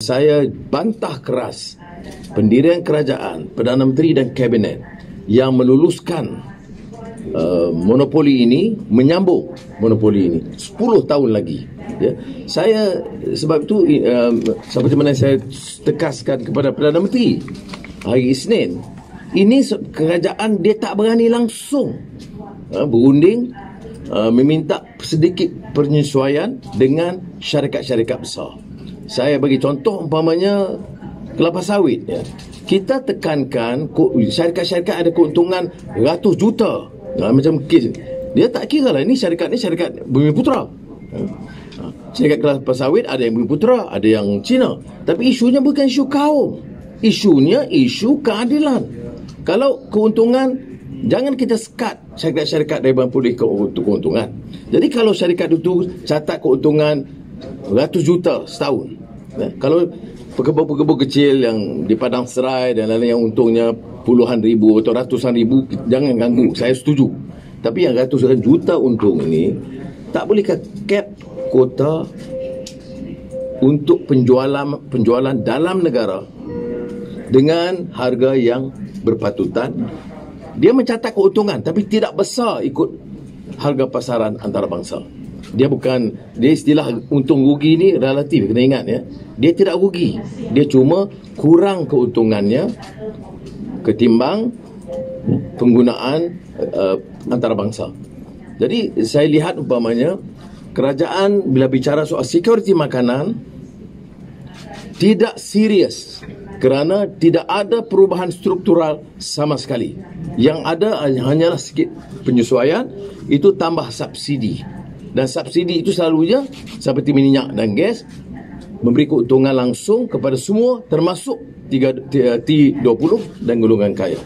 Saya bantah keras pendirian kerajaan, Perdana Menteri dan Kabinet yang meluluskan uh, monopoli ini, menyambung monopoli ini 10 tahun lagi. Ya. Saya sebab itu uh, seperti mana saya tekaskan kepada Perdana Menteri hari Isnin, ini kerajaan dia tak berani langsung uh, berunding uh, meminta sedikit penyesuaian dengan syarikat-syarikat besar. Saya bagi contoh umpamanya kelapa sawit ya. Kita tekankan syarikat-syarikat ada keuntungan ratus juta. Ha, macam kes dia tak kira lah ini syarikat ni syarikat Bumi Putra. Ha. ha. Syarikat kelapa sawit ada yang Bumi Putra, ada yang Cina. Tapi isunya bukan isu kaum. Isunya isu keadilan. Kalau keuntungan jangan kita sekat syarikat-syarikat dari pulih ke keuntungan. Jadi kalau syarikat itu catat keuntungan ratus juta setahun Ya. Kalau pekebun-pekebun kecil yang di Padang Serai dan lain-lain yang untungnya puluhan ribu atau ratusan ribu, jangan ganggu. Saya setuju. Tapi yang ratusan juta untung ini, tak boleh cap kota untuk penjualan penjualan dalam negara dengan harga yang berpatutan. Dia mencatat keuntungan tapi tidak besar ikut harga pasaran antarabangsa dia bukan dia istilah untung rugi ni relatif kena ingat ya. Dia tidak rugi. Dia cuma kurang keuntungannya ketimbang penggunaan uh, antarabangsa. Jadi saya lihat umpamanya kerajaan bila bicara soal security makanan tidak serius kerana tidak ada perubahan struktural sama sekali. Yang ada hanyalah sedikit penyesuaian itu tambah subsidi dan subsidi itu selalunya seperti minyak dan gas memberi keuntungan langsung kepada semua termasuk T20 dan golongan kaya.